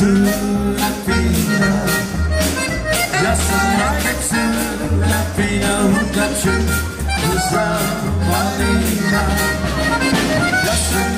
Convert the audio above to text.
Latina, just like a true Latina got